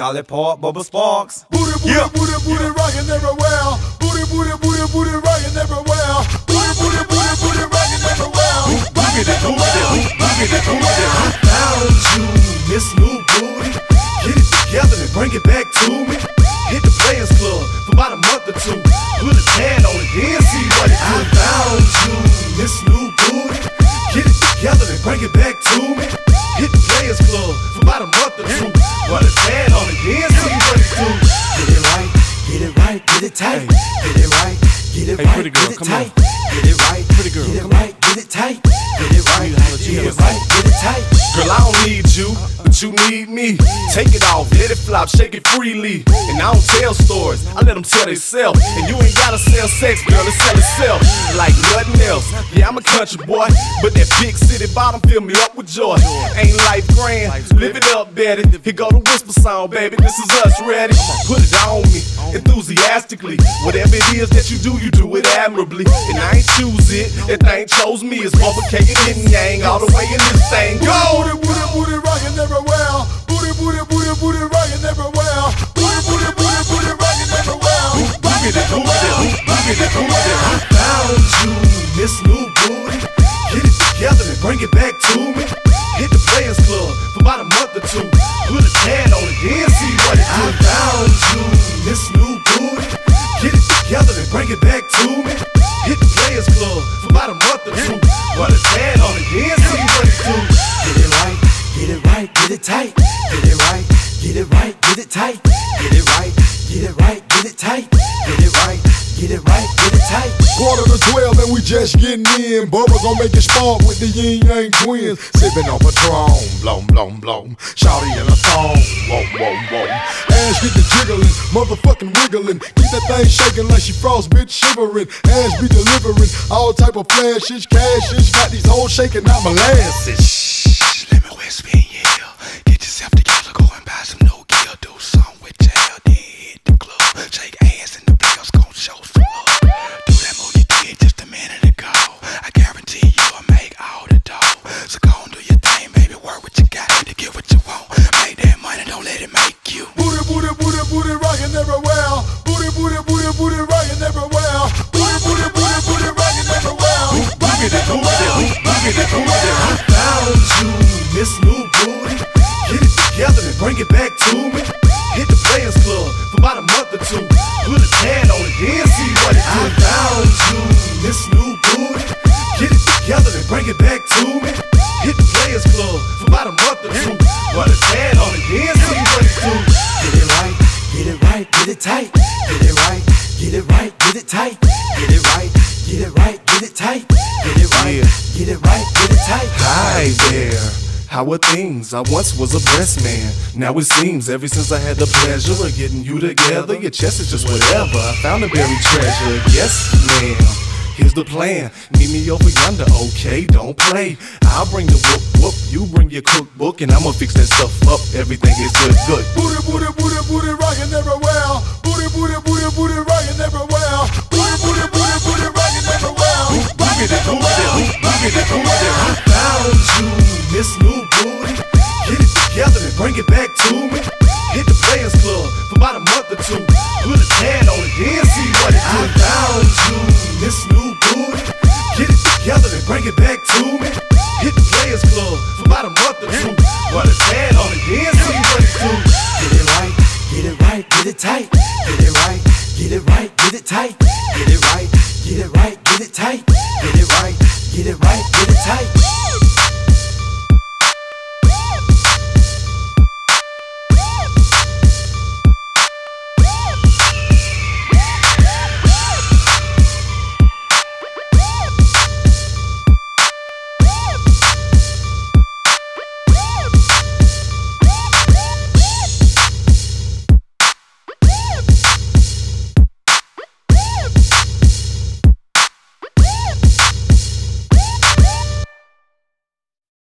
Collipark Bubba Sparxxx. Booty, booty, Yeah. booty, booty, rockin' everywhere. Booty, booty, booty, booty, rockin' everywhere. Booty, booty, booty, booty, rockin' everywhere. Rockin' everywhere. I found you, Miss New Booty. Get it together and bring it back to me. Hit the Players Club for about a month or two. Put a tan on it, then see what it do. I found you, Miss New Booty. Get it together and bring it back to me. Hey, pretty girl, come on. Get it right, Pretty girl, get it right, get it tight. Get it right, get it right, get it tight. Girl, I don't need you, you need me. Take it off, let it flop, shake it freely. And I don't tell stories, I let them tell themselves. And you ain't gotta sell sex, girl, it sell itself like nothing else. Yeah, I'm a country boy, but that big city bottom fill me up with joy. Ain't life grand, live it up, Betty. Here go the whisper song, baby, this is us ready. Put it on me, enthusiastically. Whatever it is that you do, you do it admirably. And I ain't choose it, that thing chose me. It's complicated Ying Yang all the way in this thing. Go! I found you, Miss New Booty. Get it together and bring it back to me. Hit the Players Club for about a month or two. Put a tan on it, then see what it do. I found you, Miss New Booty. Get it together and bring it back to me. Hit the Players Club tight. Get it right, get it right, get it tight. Get it right, get it right, get it tight. Quarter to twelve and we just getting in. Bubba gon' make it spark with the Ying Yang Twins. Sipping on Patron, blow, blow, blow. Shawty in a thong, whoa, whoa, whoa. Ass get the jiggling, motherfucking wiggling. Keep that thing shaking like she frost, bitch shivering. Ass be delivering all type of flashes, cashes. Got these hoes shaking out molasses. Rockin' everywhere. I found you, Miss New Booty. Get it together and bring it back to me. Hit the Players Club for about a month or two. Put a tan on it, then see what it do. I found you, Miss New Booty. Get it together and bring it back to me. Hit the Players Club for about a month or two. Put a tan on it, then see what it do. Get it right, get it right, get it tight. Get it right, get it right, get it tight. Get it right, get it right, get it tight. Get get it right, get it tight. Hi there. How are things? I once was a breast man. Now it seems ever since I had the pleasure of getting you together, your chest is just whatever. I found a buried treasure. Yes, ma'am. Here's the plan. Meet me over yonder, okay? Don't play. I'll bring the whoop whoop. You bring your cookbook, and I'ma fix that stuff up. Everything is good, good. Booty, booty, booty, Found you, Miss New Booty. Get it together and bring it back to me. Hit the Players Club for about a month or two. Put a tan on it, then see what it do. I found you, Miss New Booty. Get it together and bring it back to me. Hit the Players Club for about a month